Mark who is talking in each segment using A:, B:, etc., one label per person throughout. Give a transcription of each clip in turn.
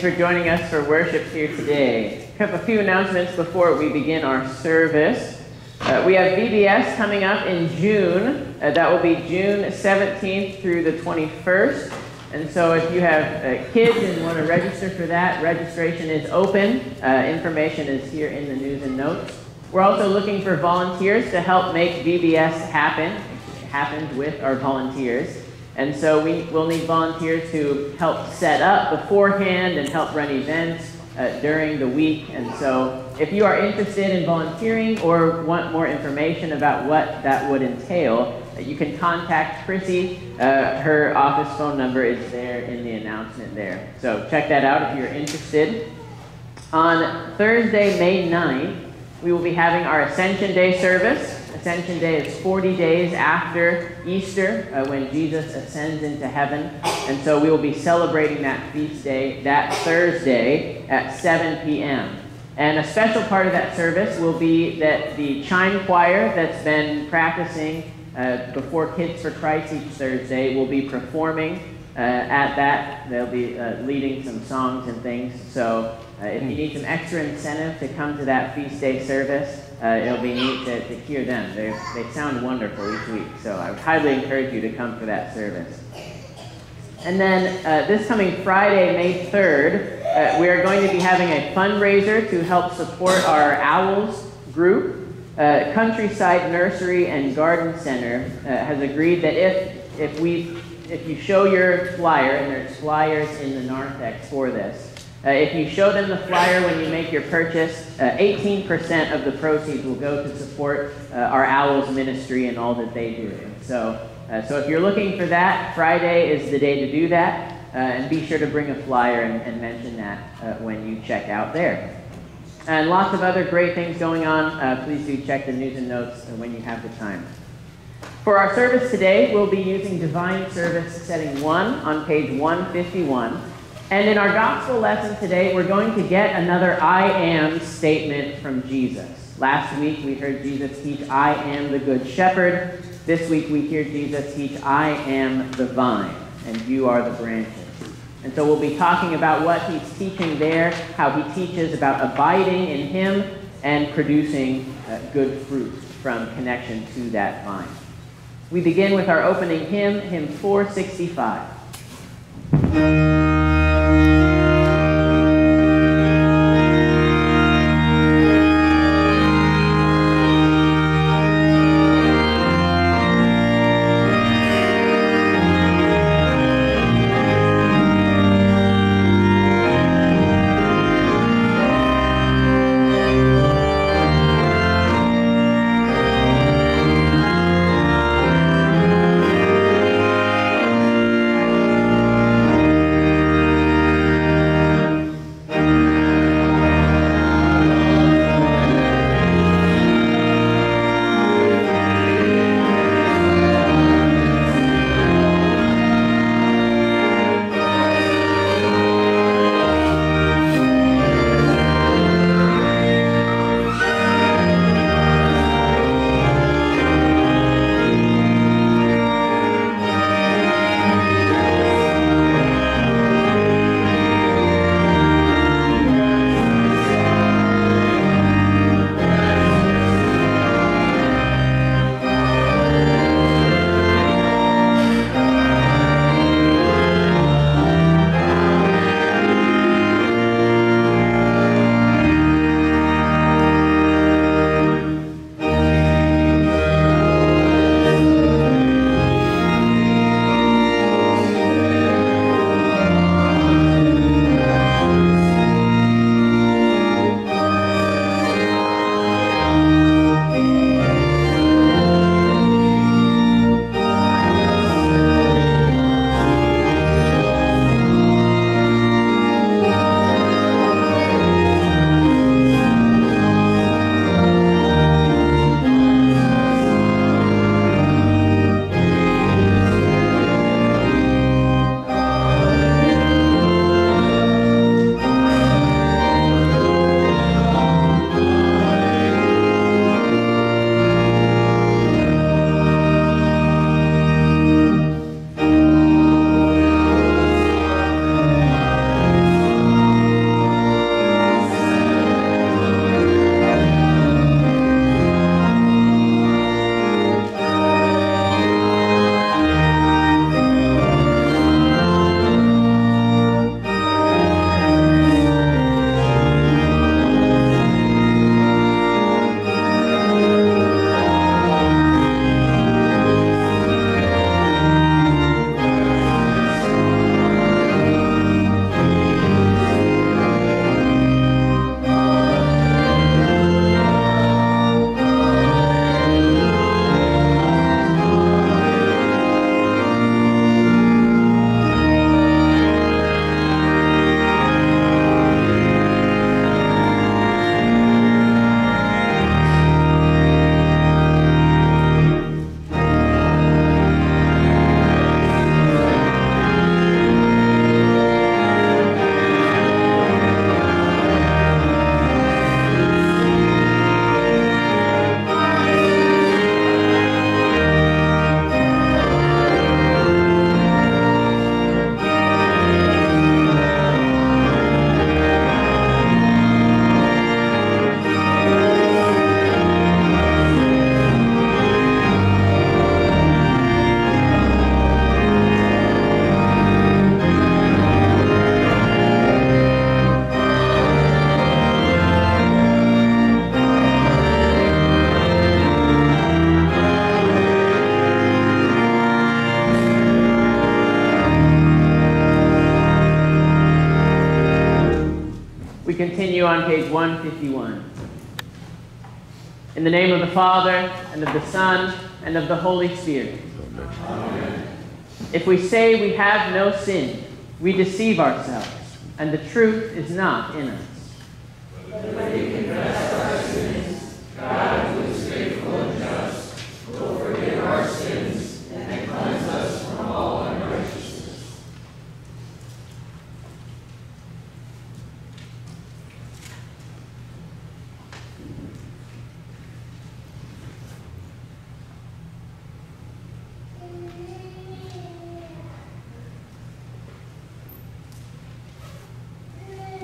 A: Good morning.
B: Good morning.
A: Thank you for joining us for worship here today. I have a few announcements before we begin our service. Uh, we have VBS coming up in June. Uh, that will be June 17th through the 21st. And so if you have uh, kids and want to register for that, registration is open. Uh, information is here in the news and notes. We're also looking for volunteers to help make VBS happen. It happens with our volunteers. And so we will need volunteers to help set up beforehand and help run events uh, during the week. And so if you are interested in volunteering or want more information about what that would entail, uh, you can contact Chrissy. Uh, her office phone number is there in the announcement there. So check that out if you're interested. On Thursday, May 9th, we will be having our Ascension Day service. Ascension Day is 40 days after Easter uh, when Jesus ascends into heaven. And so we will be celebrating that feast day that Thursday at 7 p.m. And a special part of that service will be that the chime choir that's been practicing uh, before Kids for Christ each Thursday will be performing uh, at that. They'll be uh, leading some songs and things. So uh, if you need some extra incentive to come to that feast day service, uh, it'll be neat to, to hear them. they they sound wonderful each week, so I would highly encourage you to come for that service. And then uh, this coming Friday, May 3rd, uh, we are going to be having a fundraiser to help support our Owls group. Uh, Countryside Nursery and Garden Center uh, has agreed that if, if, we, if you show your flyer, and there's flyers in the narthex for this, uh, if you show them the flyer when you make your purchase, uh, 18% of the proceeds will go to support uh, our Owls ministry and all that they do. So, uh, so if you're looking for that, Friday is the day to do that. Uh, and be sure to bring a flyer and, and mention that uh, when you check out there. And lots of other great things going on. please do check the news and notes when you have the time. For our service today, we'll be using Divine Service Setting 1 on page 151. And in our gospel lesson today, we're going to get another I am statement from Jesus. Last week we heard Jesus teach, I am the good shepherd. This week we hear Jesus teach, I am the vine, and you are the branches. And so we'll be talking about what he's teaching there, how he teaches about abiding in him and producing uh, good fruit from connection to that vine. We begin with our opening hymn, hymn 465. We say we have no sin, we deceive ourselves, and the truth is not in us.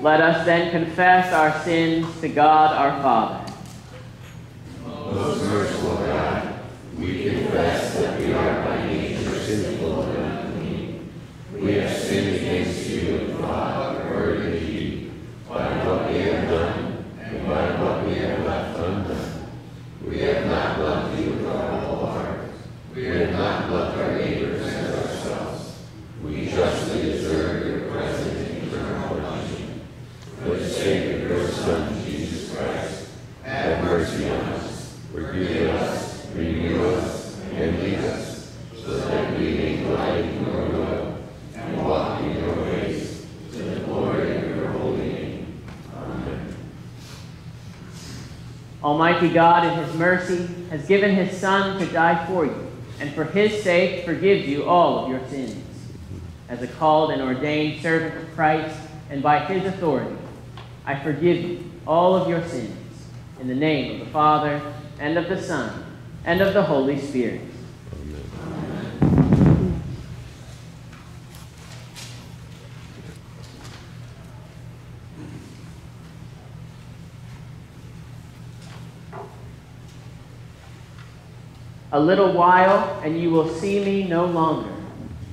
A: Let us then confess our sins to God our Father.
B: Most merciful God, we confess that we are by nature sinful and unclean. We have sinned against you in thought, word, and deed, by what we have done and by what we have left undone. We have not loved you with our whole heart. We have not loved our neighbors as ourselves. We justly deserve your present and eternal punishment. For the sake of your Son, Jesus Christ, have mercy on us. Forgive us, renew us, and lead us, so that we may delight in your will and walk in your ways, to the glory of your holy name. Amen.
A: Almighty God, in his mercy, has given his Son to die for you, and for his sake forgives you all of your sins. As a called and ordained servant of Christ, and by his authority, I forgive you all of your sins, in the name of the Father, and of the Son, and of the Holy Spirit. A little while, and you will see me no longer.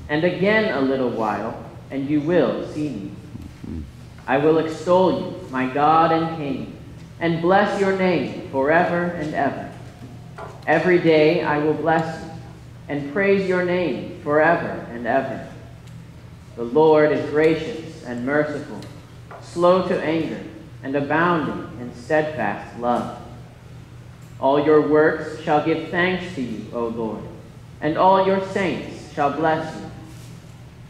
A: And again a little while, and you will see me. I will extol you, my God and King, and bless your name forever and ever. Every day I will bless you, and praise your name forever and ever. The Lord is gracious and merciful, slow to anger, and abounding in steadfast love. All your works shall give thanks to you, O Lord, and all your saints shall bless you.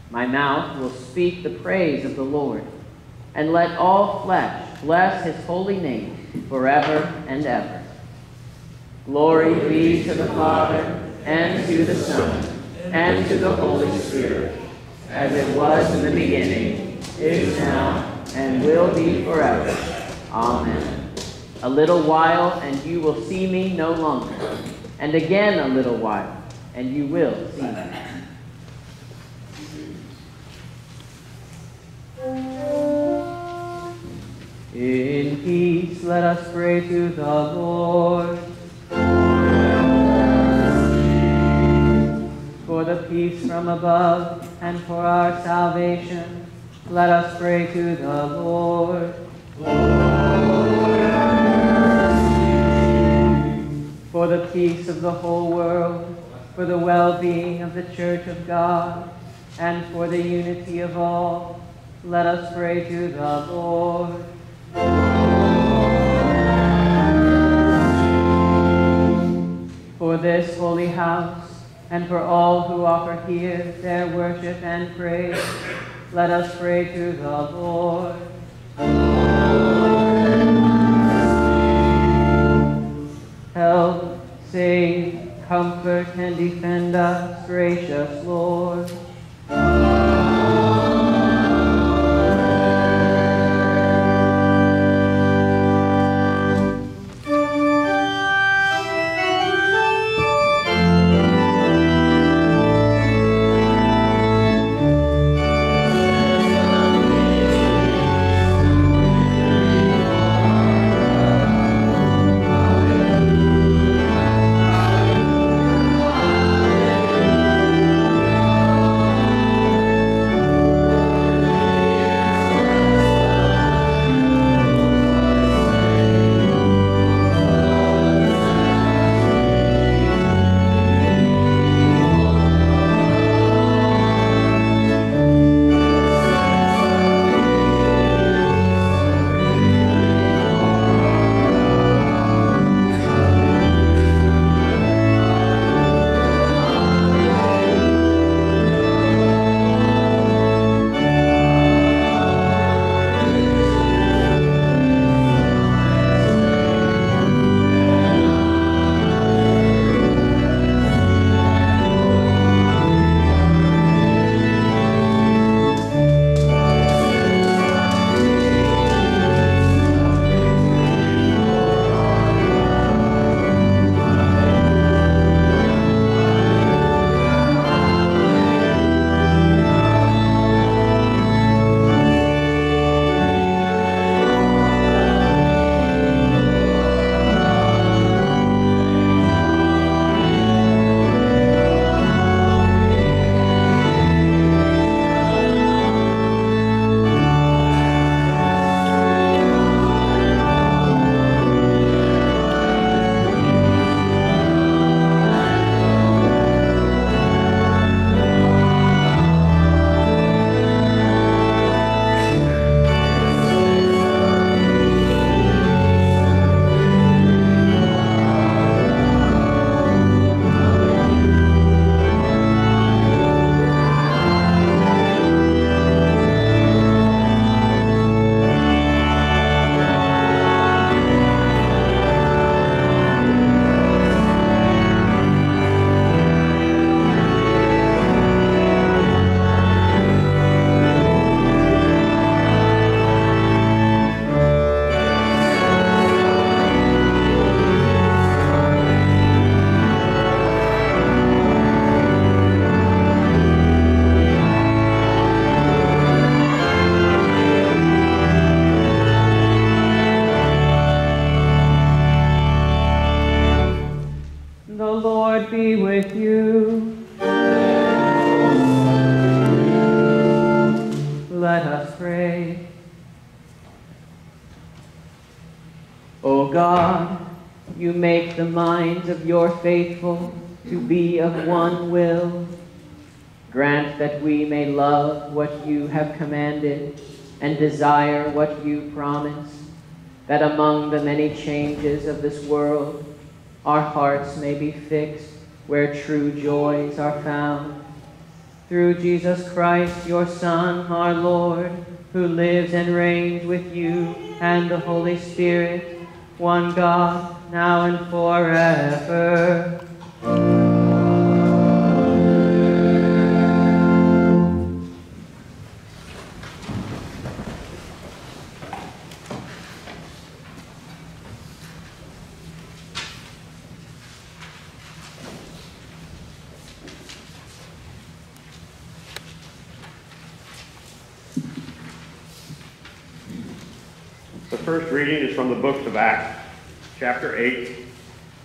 A: My mouth will speak the praise of the Lord, and let all flesh bless his holy name forever and ever. Glory be to the Father, and to the Son, and to the Holy Spirit, as it was in the beginning, is now, and will be forever. Amen. A little while, and you will see me no longer. And again a little while, and you will see me. In peace, let us pray to the Lord. For the peace from above and for our salvation, let us pray to the Lord. For the peace of the whole world, for the well being of the Church of God, and for the unity of all, let us pray to the Lord. For this holy house, and for all who offer here their worship and praise, let us pray to the Lord. Help, save, comfort, and defend us, gracious Lord. You have commanded and desire what you promise, that among the many changes of this world, our hearts may be fixed where true joys are found. Through Jesus Christ, your Son, our Lord, who lives and reigns with you and the Holy Spirit, one God, now and forever.
C: Chapter 8,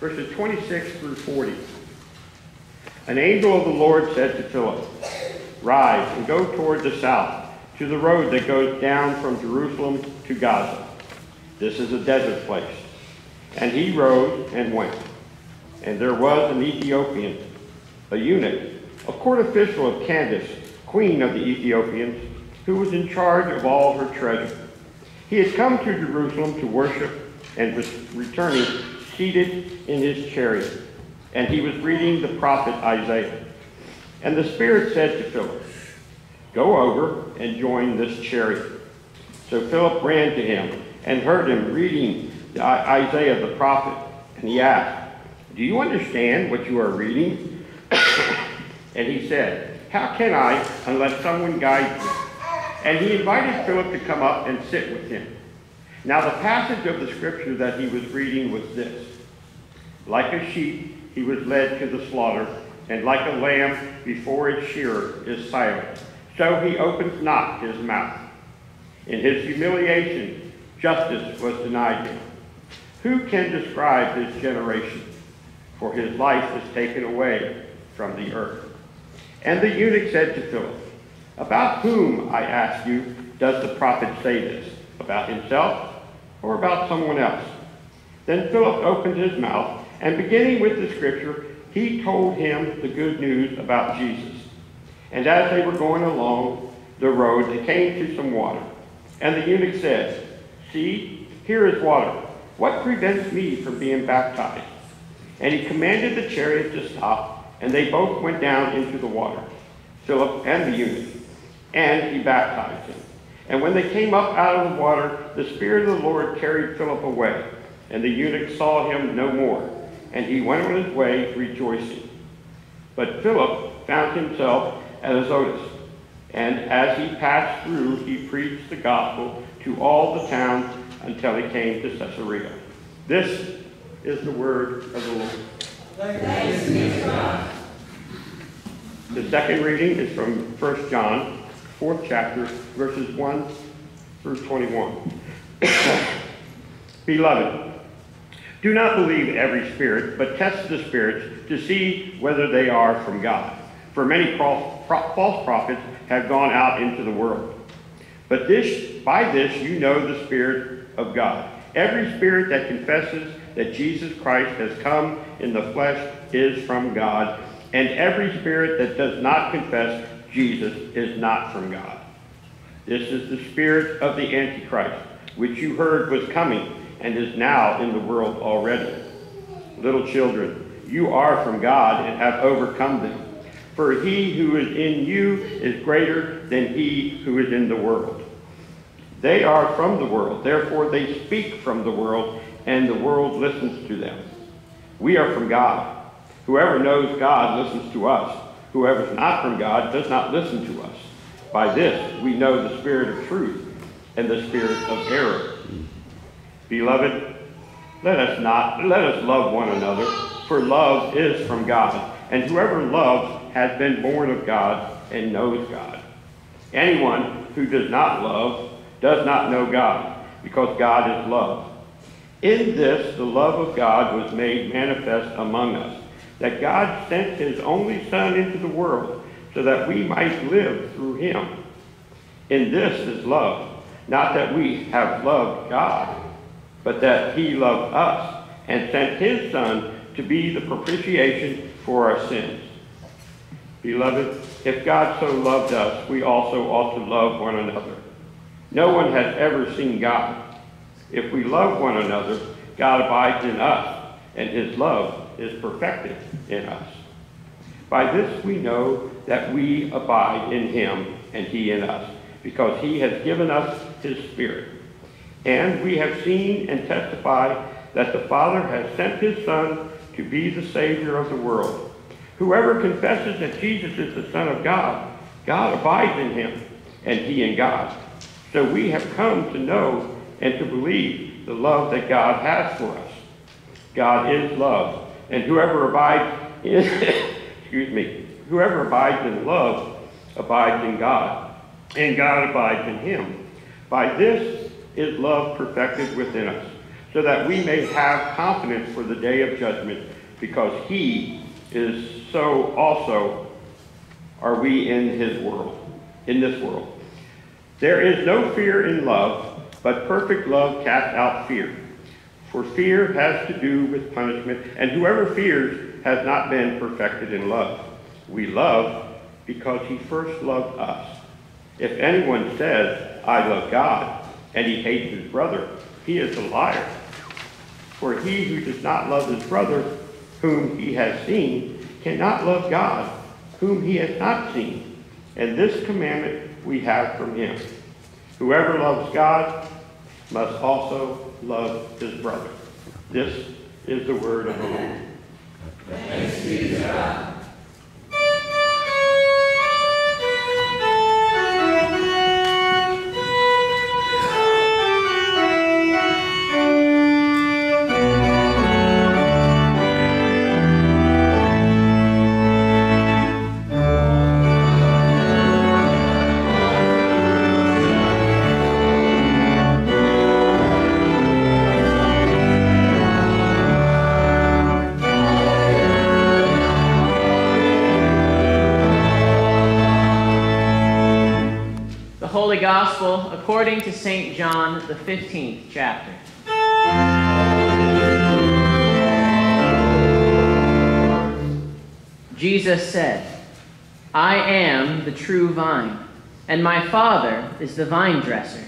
C: verses 26 through 40. An angel of the Lord said to Philip, Rise and go toward the south, to the road that goes down from Jerusalem to Gaza. This is a desert place. And he rose and went. And there was an Ethiopian, a eunuch, a court official of Candace, queen of the Ethiopians, who was in charge of all her treasure. He had come to Jerusalem to worship and was returning seated in his chariot. And he was reading the prophet Isaiah. And the Spirit said to Philip, Go over and join this chariot. So Philip ran to him and heard him reading Isaiah the prophet. And he asked, Do you understand what you are reading? and he said, How can I unless someone guides me? And he invited Philip to come up and sit with him. Now, the passage of the scripture that he was reading was this Like a sheep, he was led to the slaughter, and like a lamb before its shearer is silent, so he opens not his mouth. In his humiliation, justice was denied him. Who can describe his generation? For his life is taken away from the earth. And the eunuch said to Philip, about whom, I ask you, does the prophet say this? About himself or about someone else? Then Philip opened his mouth, and beginning with the scripture, he told him the good news about Jesus. And as they were going along the road, they came to some water. And the eunuch said, See, here is water. What prevents me from being baptized? And he commanded the chariot to stop, and they both went down into the water, Philip and the eunuch and he baptized him. And when they came up out of the water, the Spirit of the Lord carried Philip away, and the eunuch saw him no more, and he went on his way rejoicing. But Philip found himself at Azotus, and as he passed through, he preached the gospel to all the towns until he came to Caesarea. This is the word of the Lord. Thanks be to God. The second reading is from 1 John fourth chapter, verses 1 through 21. Beloved, do not believe every spirit, but test the spirits to see whether they are from God. For many false prophets have gone out into the world. But this, by this you know the Spirit of God. Every spirit that confesses that Jesus Christ has come in the flesh is from God, and every spirit that does not confess Jesus is not from God. This is the spirit of the Antichrist, which you heard was coming and is now in the world already. Little children, you are from God and have overcome them. For he who is in you is greater than he who is in the world. They are from the world, therefore they speak from the world, and the world listens to them. We are from God. Whoever knows God listens to us. Whoever is not from God does not listen to us. By this we know the spirit of truth and the spirit of error. Beloved, let us not let us love one another, for love is from God, and whoever loves has been born of God and knows God. Anyone who does not love does not know God, because God is love. In this the love of God was made manifest among us that God sent his only Son into the world so that we might live through him. In this is love, not that we have loved God, but that he loved us and sent his Son to be the propitiation for our sins. Beloved, if God so loved us, we also ought to love one another. No one has ever seen God. If we love one another, God abides in us, and his love is perfected in us. By this we know that we abide in him and he in us, because he has given us his Spirit. And we have seen and testify that the Father has sent his Son to be the Savior of the world. Whoever confesses that Jesus is the Son of God, God abides in him, and he in God. So we have come to know and to believe the love that God has for us. God is love, and whoever abides in, excuse me, whoever abides in love abides in God, and God abides in him. By this is love perfected within us, so that we may have confidence for the day of judgment, because he is so also are we in his world, in this world. There is no fear in love, but perfect love casts out fear. For fear has to do with punishment, and whoever fears has not been perfected in love. We love because he first loved us. If anyone says, I love God, and he hates his brother, he is a liar. For he who does not love his brother, whom he has seen, cannot love God, whom he has not seen. And this commandment we have from him. Whoever loves God must also love his brother. This is the word of the Lord.
B: Thanks be to God.
A: According to St. John, the 15th chapter. Jesus said, I am the true vine, and my Father is the vine dresser.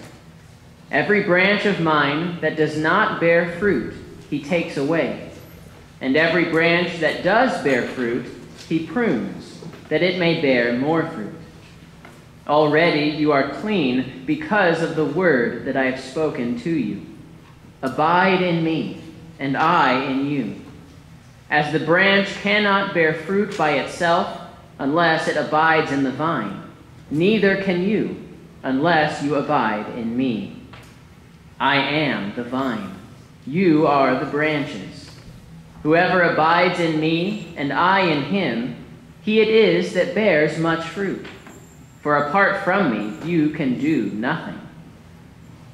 A: Every branch of mine that does not bear fruit, he takes away. And every branch that does bear fruit, he prunes, that it may bear more fruit. Already you are clean because of the word that I have spoken to you. Abide in me, and I in you. As the branch cannot bear fruit by itself unless it abides in the vine, neither can you unless you abide in me. I am the vine, you are the branches. Whoever abides in me, and I in him, he it is that bears much fruit. For apart from me, you can do nothing.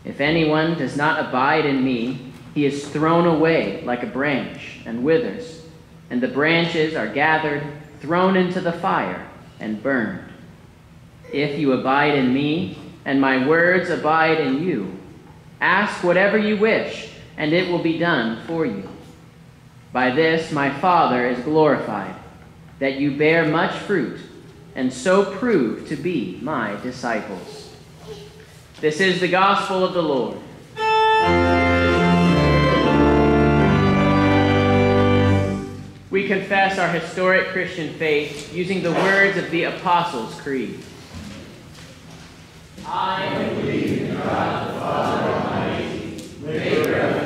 A: If anyone does not abide in me, he is thrown away like a branch and withers, and the branches are gathered, thrown into the fire, and burned. If you abide in me, and my words abide in you, ask whatever you wish, and it will be done for you. By this my Father is glorified, that you bear much fruit and so prove to be my disciples. This is the gospel of the Lord. We confess our historic Christian faith using the words of the Apostles' Creed. I believe in God the Father Almighty, maker of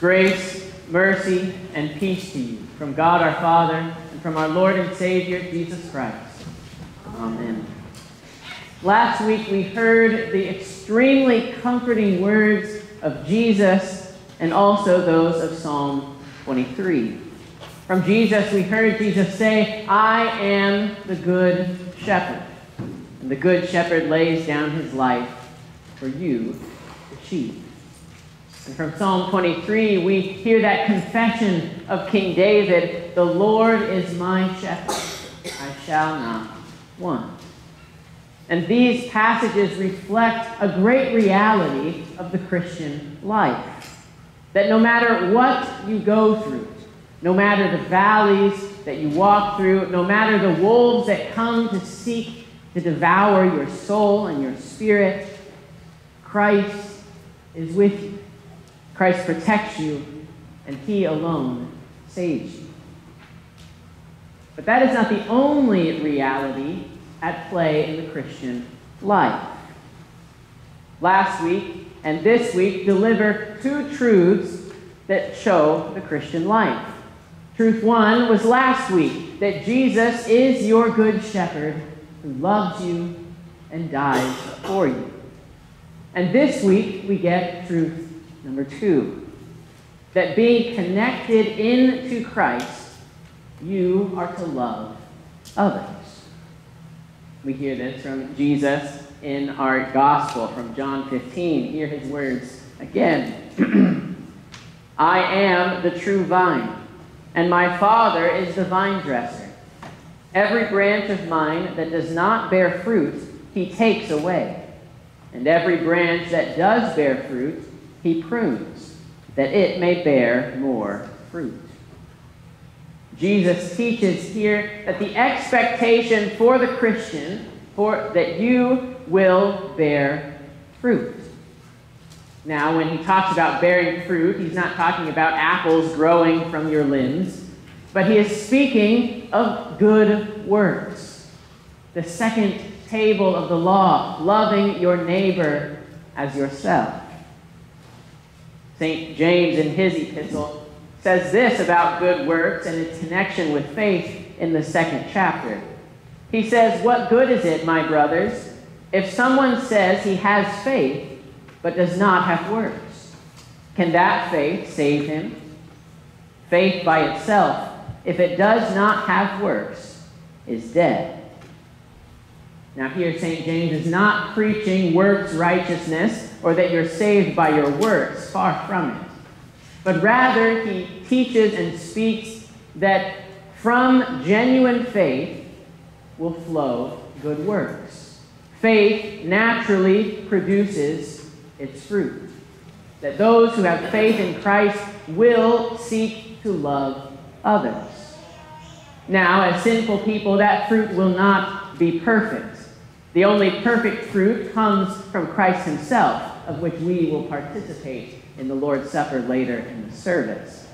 A: Grace, mercy, and peace to you from God our Father and from our Lord and Savior Jesus Christ. Amen. Last week we heard the extremely comforting words of Jesus and also those of Psalm 23. From Jesus, we heard Jesus say, I am the good shepherd. And the good shepherd lays down his life for you, the sheep. And from Psalm 23, we hear that confession of King David The Lord is my shepherd, I shall not want. And these passages reflect a great reality of the Christian life. That no matter what you go through, no matter the valleys that you walk through, no matter the wolves that come to seek to devour your soul and your spirit, Christ is with you. Christ protects you, and He alone saves you. But that is not the only reality at play in the Christian life. Last week and this week deliver two truths that show the Christian life. Truth one was last week that Jesus is your good shepherd who loves you and dies for you. And this week we get truth number two that being connected into Christ, you are to love others. We hear this from Jesus in our gospel from John 15. Hear his words again. I am the true vine, and my Father is the vine dresser. Every branch of mine that does not bear fruit, he takes away. And every branch that does bear fruit, he prunes, that it may bear more fruit. Jesus teaches here that the expectation for the Christian for that you will bear fruit. Now, when he talks about bearing fruit, he's not talking about apples growing from your limbs, but he is speaking of good works. The second table of the law, loving your neighbor as yourself. St. James, in his epistle, says this about good works and its connection with faith in the second chapter. He says, What good is it, my brothers, if someone says he has faith but does not have works? Can that faith save him? Faith by itself, if it does not have works, is dead. Now, here, St. James is not preaching works righteousness or that you're saved by your works, far from it. But rather, he teaches and speaks that from genuine faith will flow good works. Faith naturally produces its fruit. That those who have faith in Christ will seek to love others. Now, as sinful people, that fruit will not be perfect. The only perfect fruit comes from Christ himself, of which we will participate in the Lord's Supper later in the service.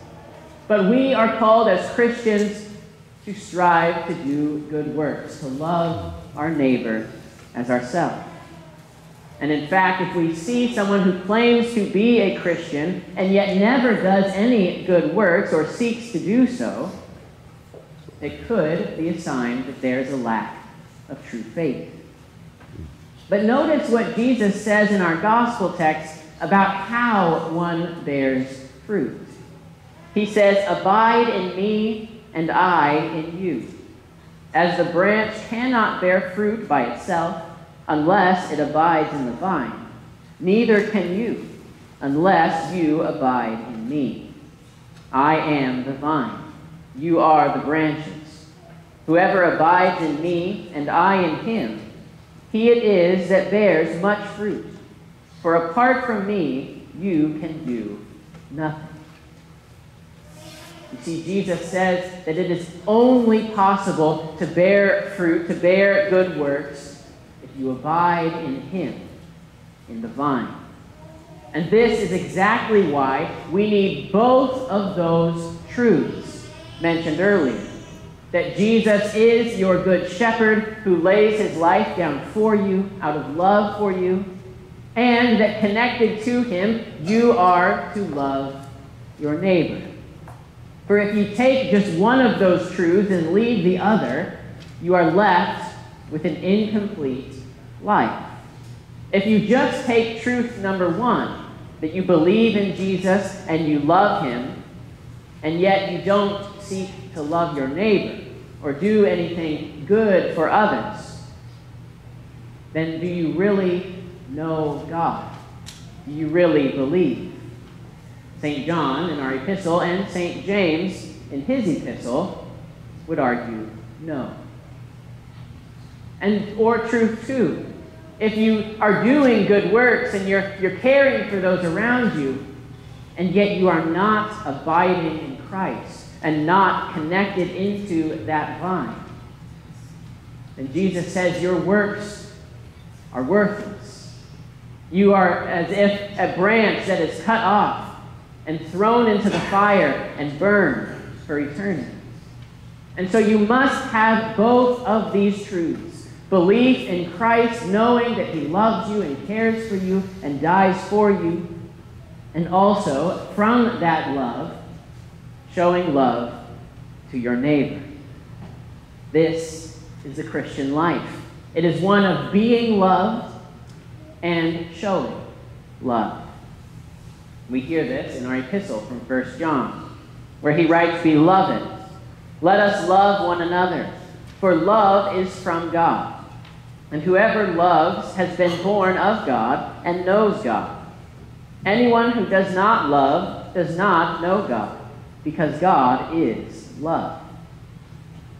A: But we are called as Christians to strive to do good works, to love our neighbor as ourselves. And in fact, if we see someone who claims to be a Christian and yet never does any good works or seeks to do so, it could be a sign that there's a lack of true faith. But notice what Jesus says in our gospel text about how one bears fruit. He says, Abide in me, and I in you. As the branch cannot bear fruit by itself unless it abides in the vine, neither can you unless you abide in me. I am the vine, you are the branches. Whoever abides in me, and I in him, he it is that bears much fruit. For apart from me, you can do nothing. You see, Jesus says that it is only possible to bear fruit, to bear good works, if you abide in Him, in the vine. And this is exactly why we need both of those truths mentioned earlier that Jesus is your good shepherd who lays his life down for you out of love for you, and that connected to him, you are to love your neighbor. For if you take just one of those truths and leave the other, you are left with an incomplete life. If you just take truth number one, that you believe in Jesus and you love him, and yet you don't seek to love your neighbor or do anything good for others, then do you really know God? Do you really believe? St. John in our epistle and St. James in his epistle would argue no. And or truth two. If you are doing good works and you're, you're caring for those around you, and yet you are not abiding in Christ and not connected into that vine, And Jesus says your works are worthless. You are as if a branch that is cut off and thrown into the fire and burned for eternity. And so you must have both of these truths belief in Christ, knowing that He loves you and cares for you and dies for you, and also from that love, showing love to your neighbor. This is the Christian life. It is one of being loved and showing love. We hear this in our epistle from 1 John, where he writes, Beloved, let us love one another, for love is from God. And whoever loves has been born of God and knows God. Anyone who does not love does not know God, because God is love.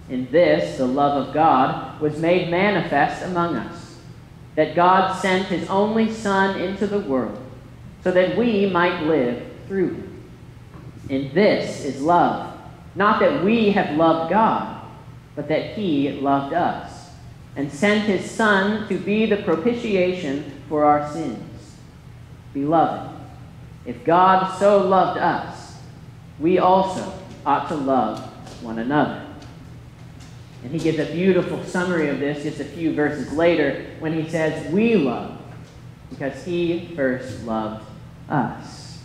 A: In this, the love of God was made manifest among us, that God sent his only Son into the world so that we might live through him. In this is love, not that we have loved God, but that he loved us and sent his Son to be the propitiation for our sins. Beloved, if God so loved us, we also ought to love one another. And he gives a beautiful summary of this just a few verses later when he says, We love because he first loved us.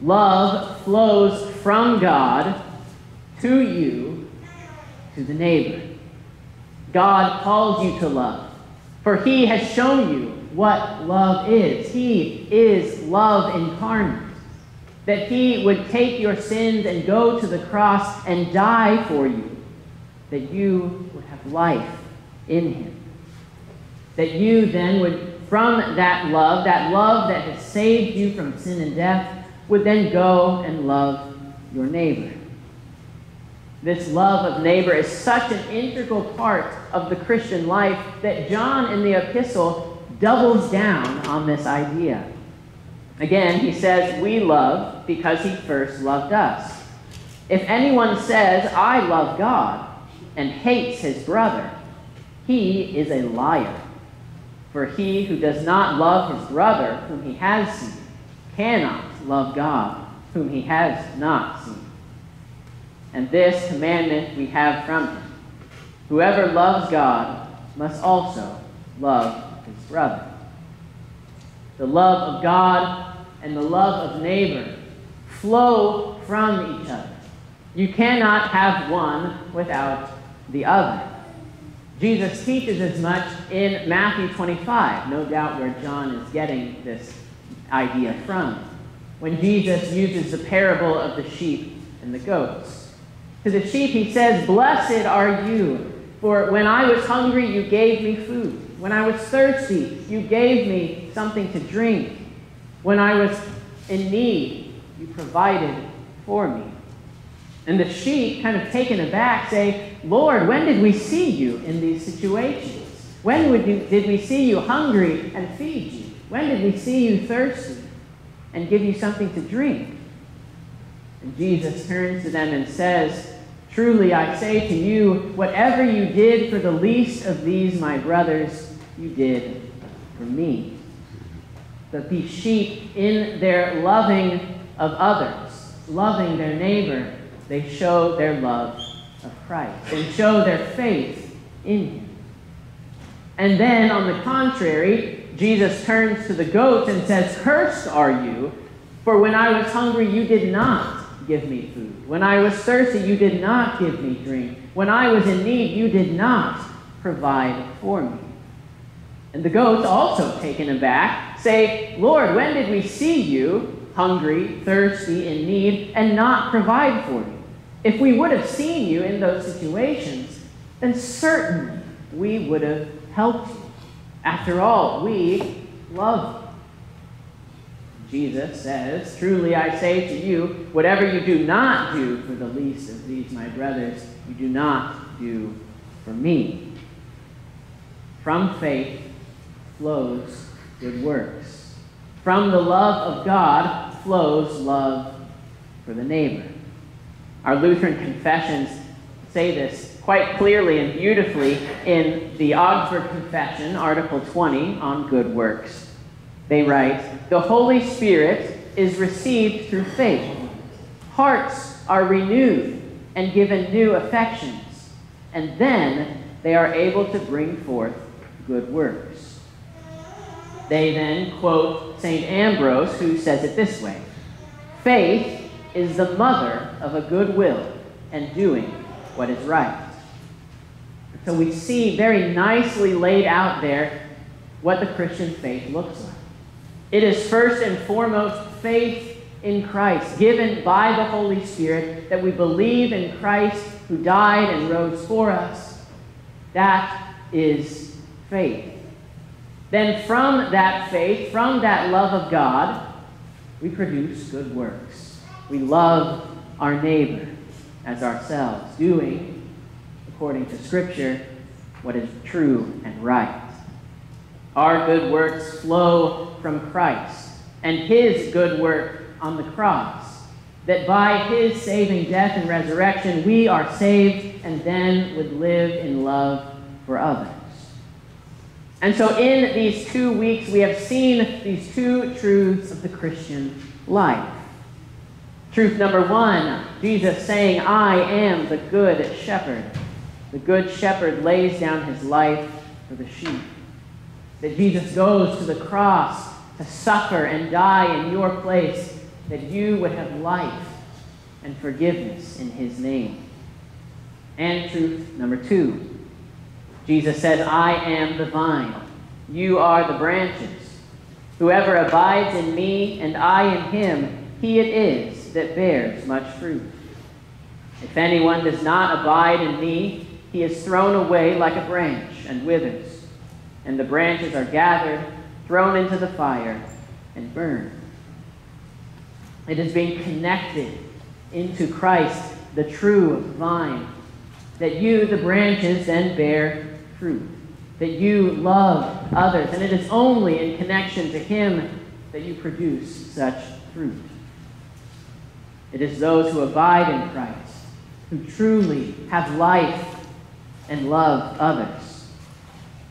A: Love flows from God to you, to the neighbor. God calls you to love, for he has shown you what love is. He is love incarnate. That he would take your sins and go to the cross and die for you, that you would have life in him. That you then would from that love, that love that has saved you from sin and death, would then go and love your neighbor. This love of neighbor is such an integral part of the Christian life that John in the epistle doubles down on this idea. Again, he says, We love because he first loved us. If anyone says, I love God, and hates his brother, he is a liar. For he who does not love his brother whom he has seen cannot love God whom he has not seen. And this commandment we have from him whoever loves God must also love his brother. The love of God and the love of neighbor flow from each other. You cannot have one without the other. Jesus teaches as much in Matthew 25, no doubt where John is getting this idea from, when Jesus uses the parable of the sheep and the goats. To the sheep, he says, Blessed are you, for when I was hungry, you gave me food. When I was thirsty, you gave me something to drink. When I was in need, provided for me. And the sheep, kind of taken aback, say, Lord, when did we see you in these situations? When you, did we see you hungry and feed you? When did we see you thirsty and give you something to drink? And Jesus turns to them and says, Truly I say to you, whatever you did for the least of these my brothers, you did for me. But these sheep, in their loving of others, loving their neighbor, they show their love of Christ. They show their faith in Him. And then, on the contrary, Jesus turns to the goats and says, Cursed are you, For when I was hungry, you did not give me food. When I was thirsty, you did not give me drink. When I was in need, you did not provide for me. And the goats, also taken aback, say, Lord, when did we see you hungry, thirsty, in need, and not provide for you? If we would have seen you in those situations, then certainly we would have helped you. After all, we love you. Jesus says, Truly I say to you, whatever you do not do for the least of these my brothers, you do not do for me. From faith flows good works. From the love of God flows love for the neighbor. Our Lutheran confessions say this quite clearly and beautifully in the Augsburg Confession, Article 20, on good works. They write, The Holy Spirit is received through faith. Hearts are renewed and given new affections, and then they are able to bring forth good works. They then quote St. Ambrose, who says it this way Faith is the mother of a good will and doing what is right. So we see very nicely laid out there what the Christian faith looks like. It is first and foremost faith in Christ, given by the Holy Spirit, that we believe in Christ who died and rose for us. That is faith. Then, from that faith, from that love of God, we produce good works. We love our neighbor as ourselves, doing, according to Scripture, what is true and right. Our good works flow from Christ and his good work on the cross, that by his saving death and resurrection we are saved and then would live in love for others. And so, in these two weeks, we have seen these two truths of the Christian life. Truth number one Jesus saying, I am the good shepherd. The good shepherd lays down his life for the sheep. That Jesus goes to the cross to suffer and die in your place, that you would have life and forgiveness in his name. And truth number two Jesus said, I am the vine, you are the branches. Whoever abides in me and I in him, he it is that bears much fruit. If anyone does not abide in me, he is thrown away like a branch and withers, and the branches are gathered, thrown into the fire, and burned. It is being connected into Christ, the true vine, that you, the branches, then bear fruit, that you love others, and it is only in connection to Him that you produce such fruit. It is those who abide in Christ, who truly have life and love others.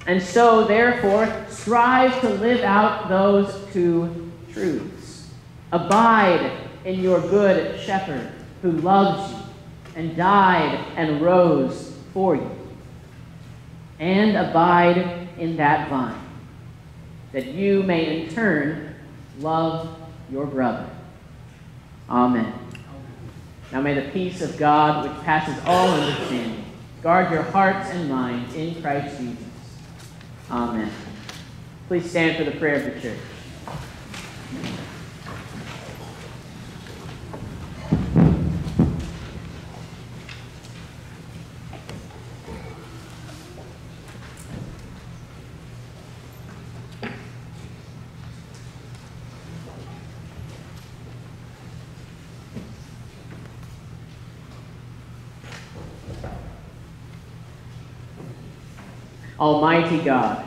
A: And so, therefore, strive to live out those two truths. Abide in your good shepherd who loves you and died and rose for you and abide in that vine, that you may in turn love your brother. Amen. Now may the peace of God, which passes all understanding, guard your hearts and minds in Christ Jesus. Amen. Please stand for the prayer of the church. Almighty God,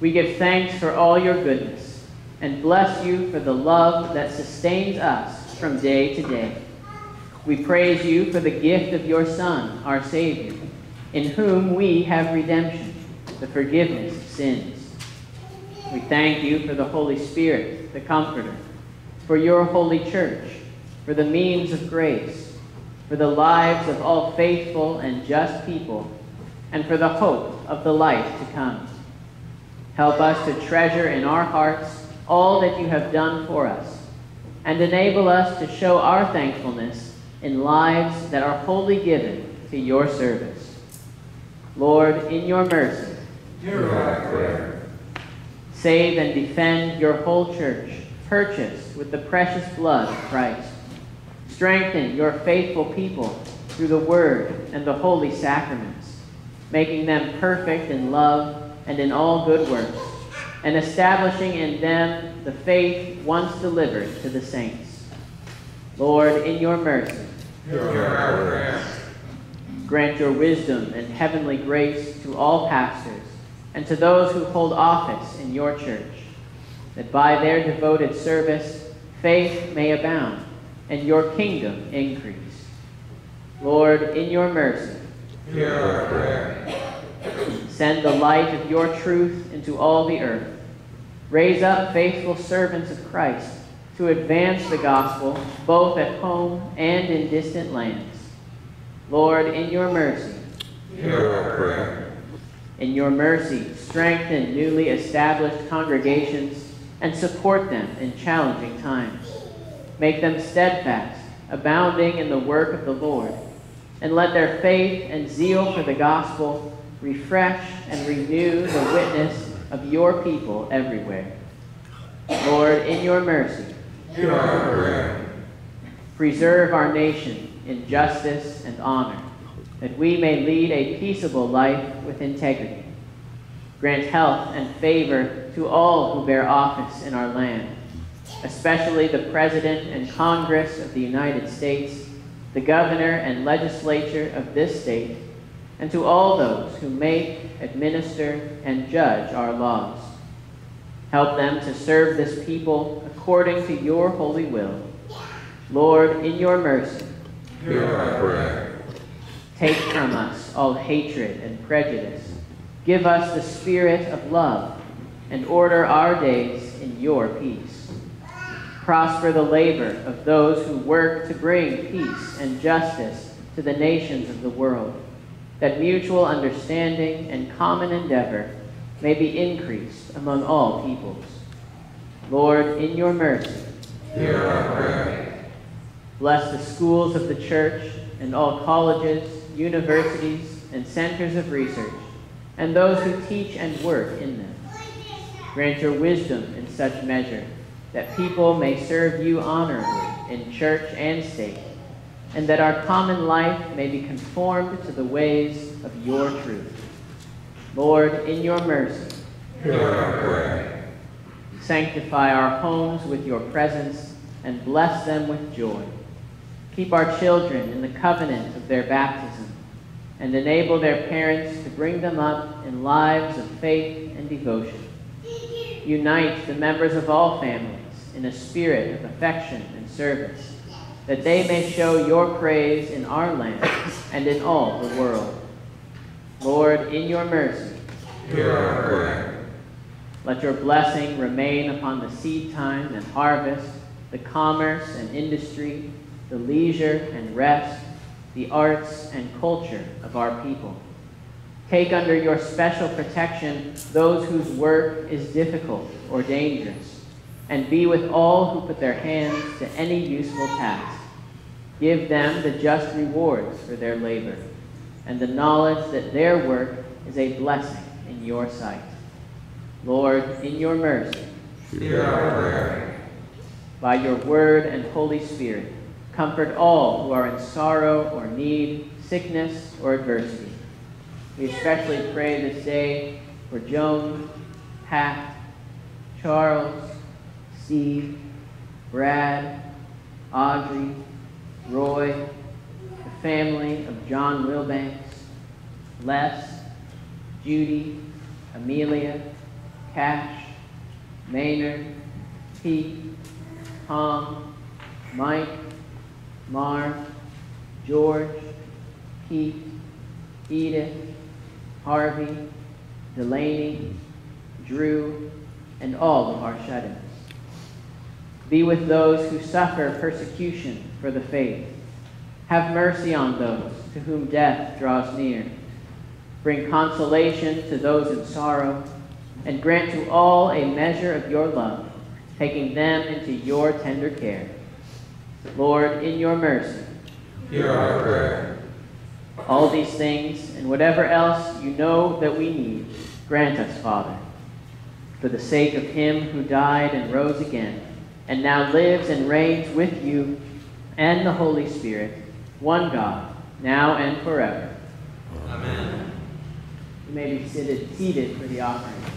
A: we give thanks for all your goodness and bless you for the love that sustains us from day to day. We praise you for the gift of your Son, our Savior, in whom we have redemption, the forgiveness of sins. We thank you for the Holy Spirit, the Comforter, for your holy church, for the means of grace, for the lives of all faithful and just people and for the hope of the life to come. Help us to treasure in our hearts all that you have done for us, and enable us to show our thankfulness in lives that are wholly given to your service. Lord, in your mercy,
B: Hear our prayer.
A: save and defend your whole church, purchased with the precious blood of Christ. Strengthen your faithful people through the word and the holy sacraments, making them perfect in love and in all good works, and establishing in them the faith once delivered to the saints. Lord, in your mercy, grant your wisdom and heavenly grace to all pastors and to those who hold office in your church, that by their devoted service faith may abound and your kingdom increase. Lord, in your mercy,
B: Hear our prayer.
A: send the light of your truth into all the earth. Raise up faithful servants of Christ to advance the gospel both at home and in distant lands. Lord, in your mercy,
B: Hear our prayer.
A: In your mercy, strengthen newly established congregations and support them in challenging times. Make them steadfast, abounding in the work of the Lord, and let their faith and zeal for the gospel refresh and renew the witness of your people everywhere. Lord, in your mercy,
B: Hear our prayer.
A: Preserve our nation in justice and honor, that we may lead a peaceable life with integrity. Grant health and favor to all who bear office in our land, especially the President and Congress of the United States, the Governor and Legislature of this state, and to all those who make, administer, and judge our laws. Help them to serve this people according to your holy will. Lord, in your mercy,
B: Hear our prayer.
A: take from us all hatred and prejudice. Give us the spirit of love and order our days in your peace. Prosper the labor of those who work to bring peace and justice to the nations of the world, that mutual understanding and common endeavor may be increased among all peoples. Lord, in your mercy,
B: Hear our prayer.
A: Bless the schools of the church and all colleges, universities, and centers of research, and those who teach and work in them. Grant your wisdom in such measure that people may serve you honorably in church and state, and that our common life may be conformed to the ways of your truth. Lord, in your mercy,
B: Hear our prayer.
A: Sanctify our homes with your presence and bless them with joy. Keep our children in the covenant of their baptism and enable their parents to bring them up in lives of faith and devotion. Unite the members of all families in a spirit of affection and service, that they may show your praise in our land and in all the world. Lord, in your mercy,
B: Hear our prayer.
A: let your blessing remain upon the seed time and harvest, the commerce and industry, the leisure and rest, the arts and culture of our people. Take under your special protection those whose work is difficult or dangerous, and be with all who put their hands to any useful task. Give them the just rewards for their labor, and the knowledge that their work is a blessing in your sight. Lord, in your mercy,
B: Hear our prayer.
A: by your word and Holy Spirit, comfort all who are in sorrow or need, sickness or adversity. We especially pray this day for Joan, Pat, Charles, Steve, Brad, Audrey, Roy, the family of John Wilbanks, Les, Judy, Amelia, Cash, Maynard, Pete, Tom, Mike, Marv, George, Pete, Edith, Harvey, Delaney, Drew, and all of our shut-ins. Be with those who suffer persecution for the faith. Have mercy on those to whom death draws near. Bring consolation to those in sorrow, and grant to all a measure of your love, taking them into your tender care Lord, in your mercy,
B: Hear our prayer.
A: all these things and whatever else you know that we need, grant us, Father, for the sake of him who died and rose again, and now lives and reigns with you and the Holy Spirit, one God, now and forever.
B: Amen.
A: You may be seated, seated for the offering.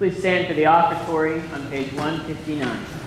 A: Please stand for the offertory on page 159.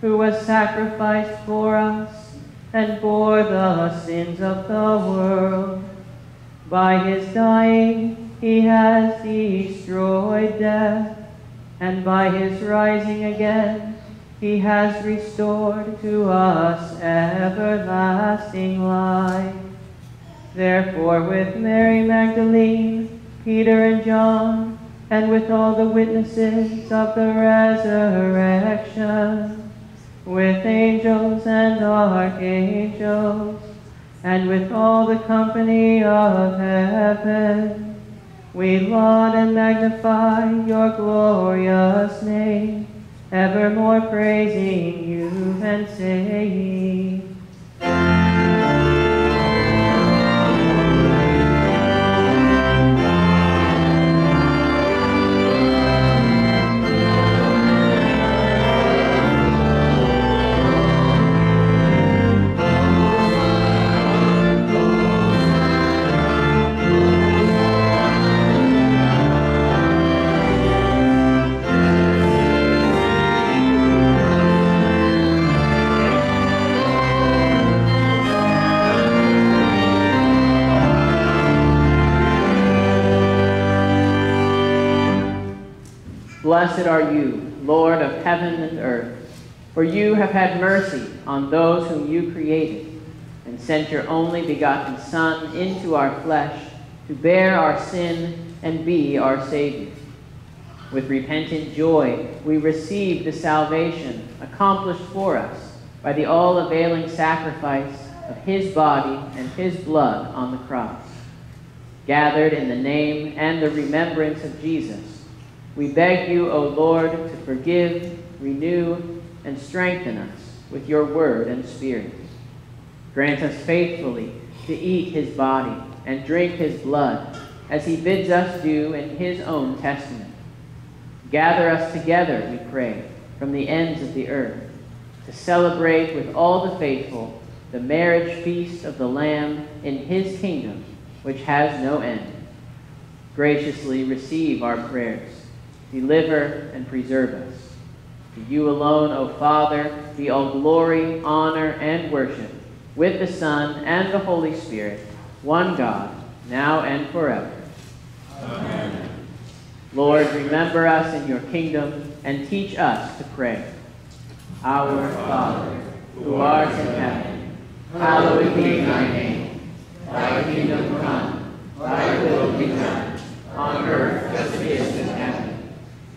A: Who was sacrificed for us and bore the sins of the world. By his dying, he has destroyed death, and by his rising again, he has restored to us everlasting life. Therefore, with Mary Magdalene, Peter and John, and with all the witnesses of the resurrection, with angels and archangels, and with all the company of heaven, we laud and magnify your glorious name, evermore praising you and saying, Blessed are you, Lord of heaven and earth, for you have had mercy on those whom you created, and sent your only begotten Son into our flesh to bear our sin and be our Savior. With repentant joy, we receive the salvation accomplished for us by the all availing sacrifice of his body and his blood on the cross. Gathered in the name and the remembrance of Jesus, we beg you, O Lord, to forgive, renew, and strengthen us with your word and spirit. Grant us faithfully to eat his body and drink his blood, as he bids us do in his own testament. Gather us together, we pray, from the ends of the earth, to celebrate with all the faithful the marriage feast of the Lamb in his kingdom, which has no end. Graciously receive our prayers deliver, and preserve us. To you alone, O Father, be all glory, honor, and worship, with the Son and the Holy Spirit, one God, now and forever. Amen. Lord, remember us in your kingdom and teach us to pray. Our Father, who art in heaven, hallowed be thy name. Thy kingdom come, thy will be done, on earth as it is in heaven.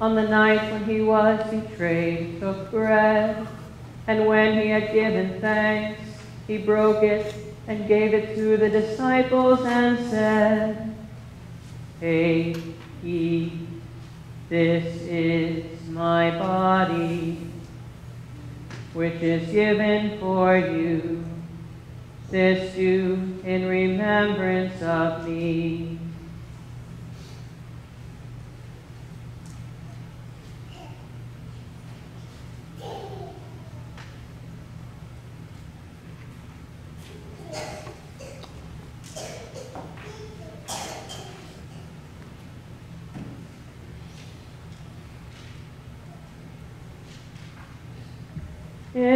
A: on the night when he was betrayed, took bread, and when he had given thanks, he broke it and gave it to the disciples and said, Take, eat, this is my body, which is given for you. This do in remembrance of me.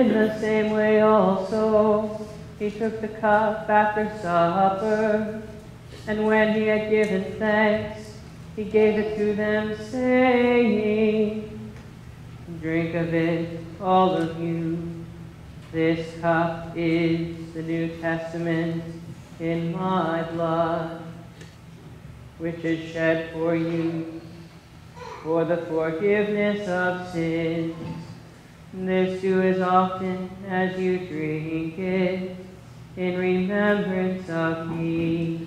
A: In the same way also, he took the cup after supper, and when he had given thanks, he gave it to them, saying, Drink of it, all of you. This cup is the New Testament in my blood, which is shed for you for the forgiveness of sins. This do as often as you drink it in remembrance of me.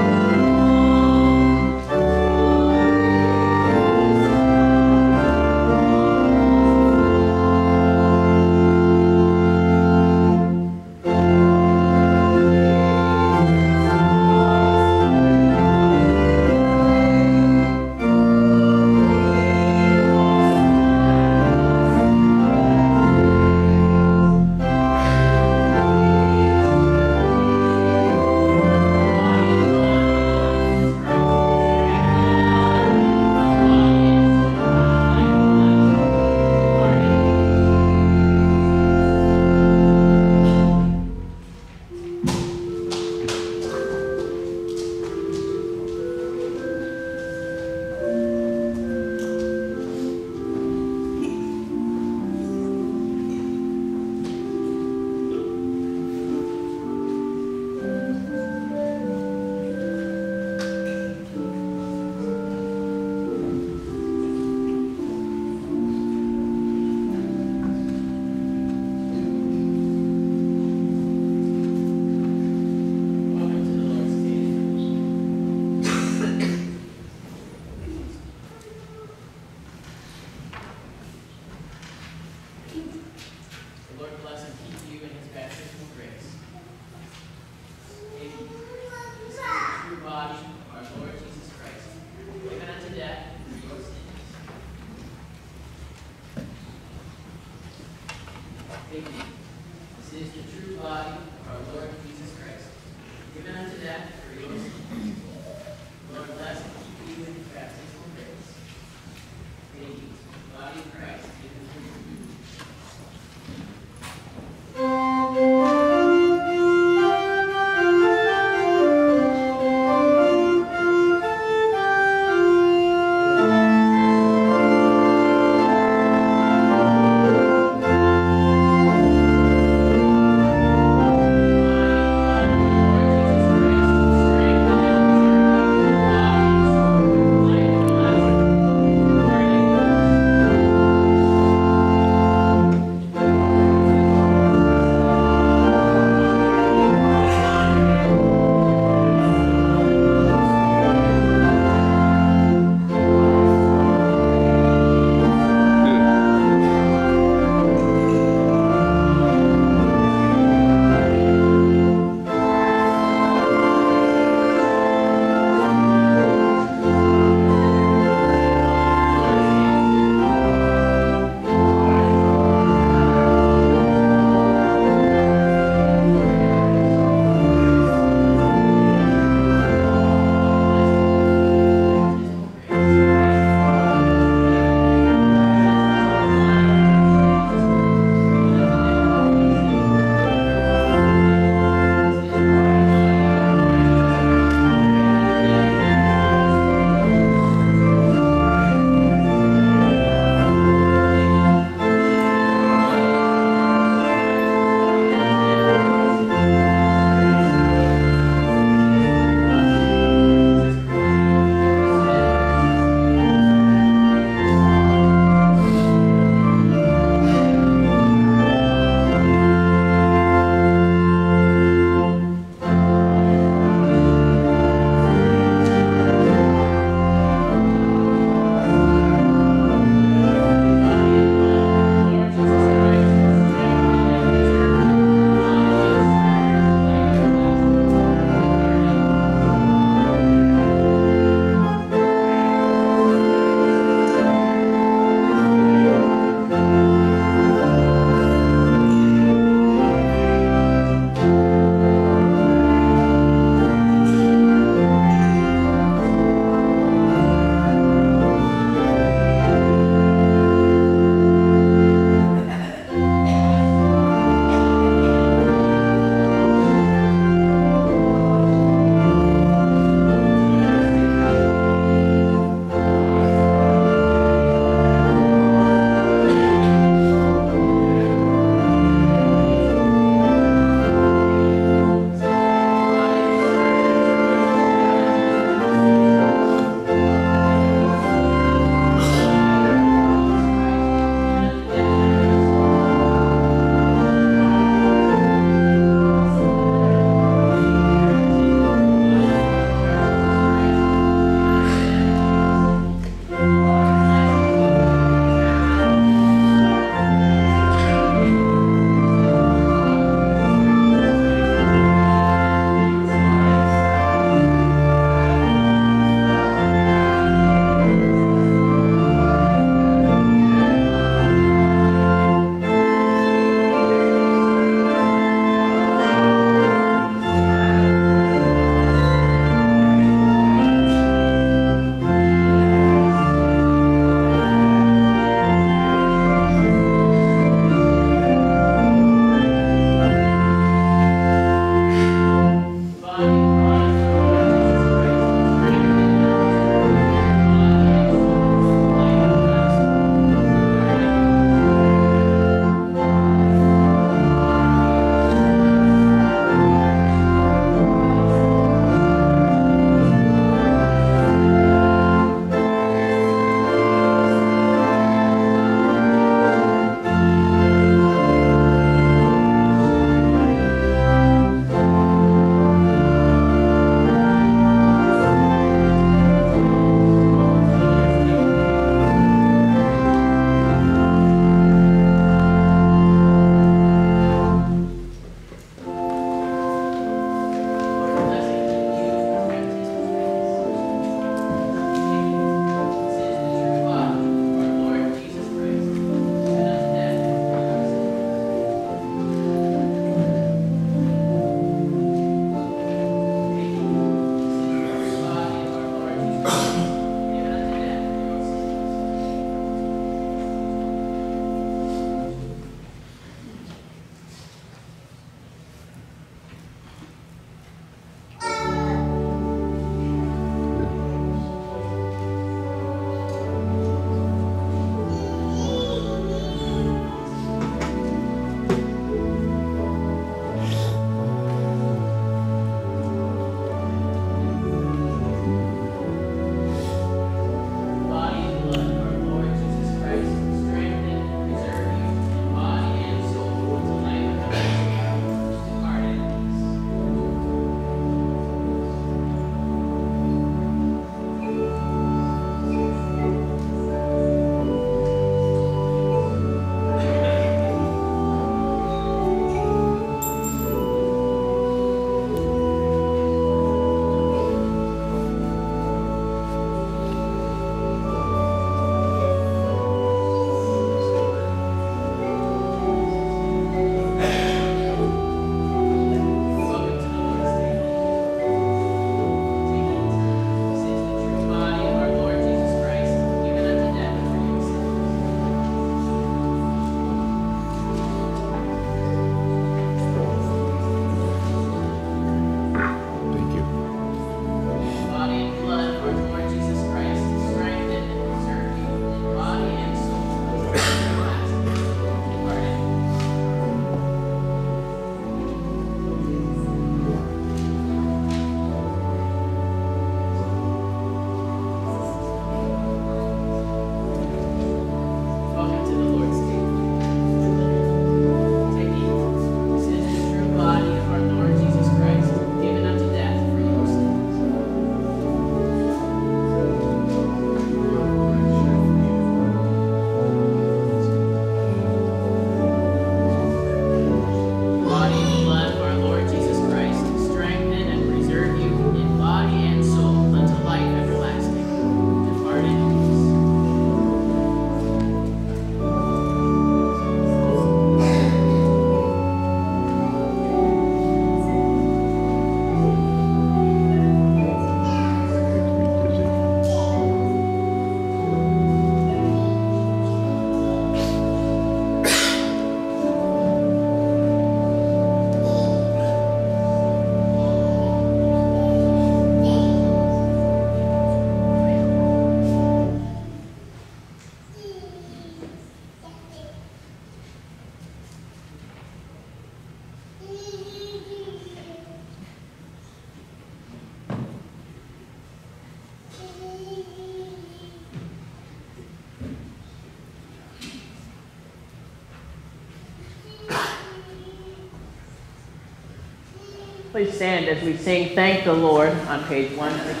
A: Stand as we sing Thank the Lord on page 164.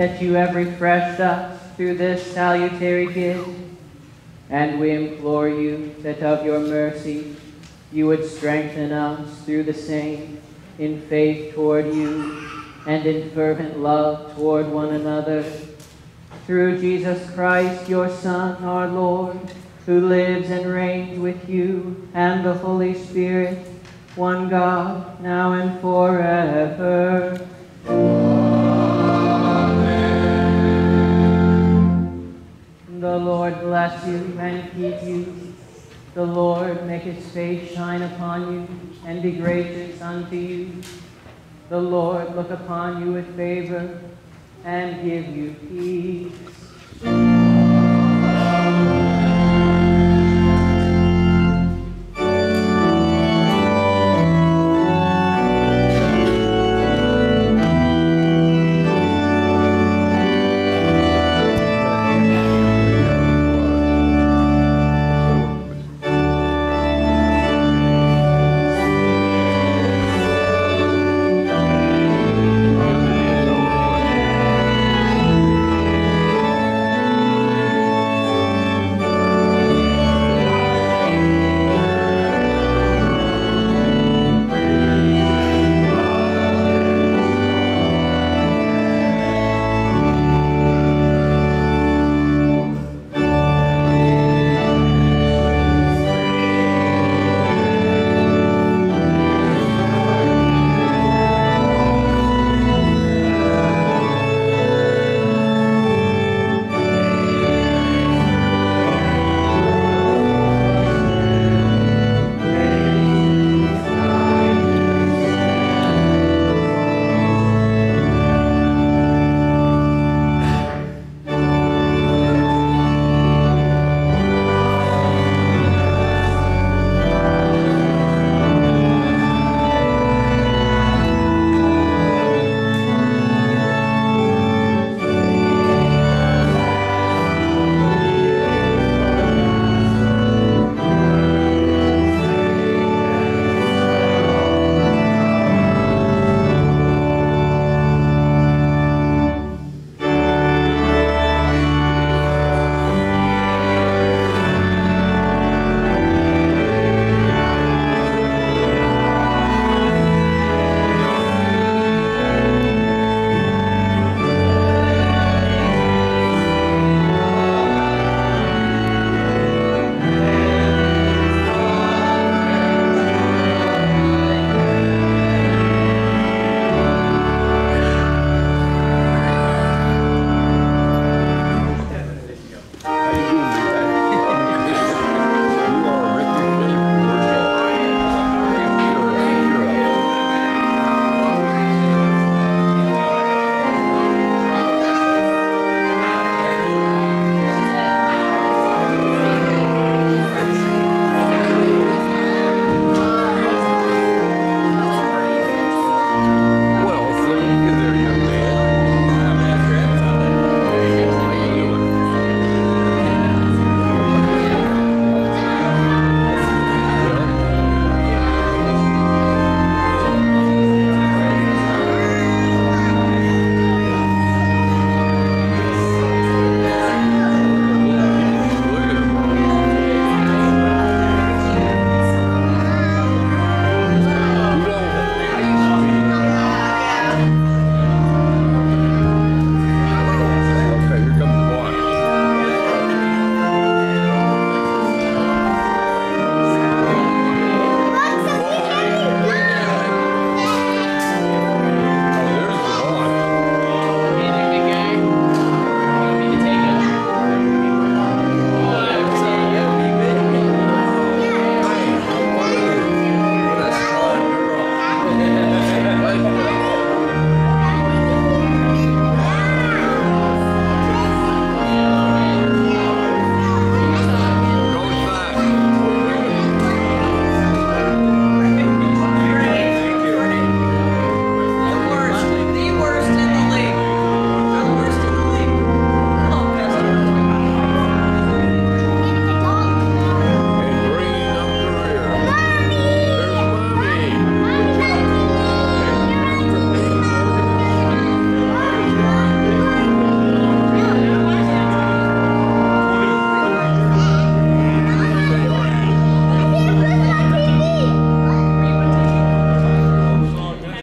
A: That you have refreshed us through this salutary gift. And we implore you that of your mercy you would strengthen us through the same in faith toward you and in fervent love toward one another. Through Jesus Christ, your Son, our Lord, who lives and reigns with you and the Holy Spirit, one God, now and forever. The Lord bless you and keep you. The Lord make his face shine upon you and be gracious unto you. The Lord look upon you with favor and give you peace.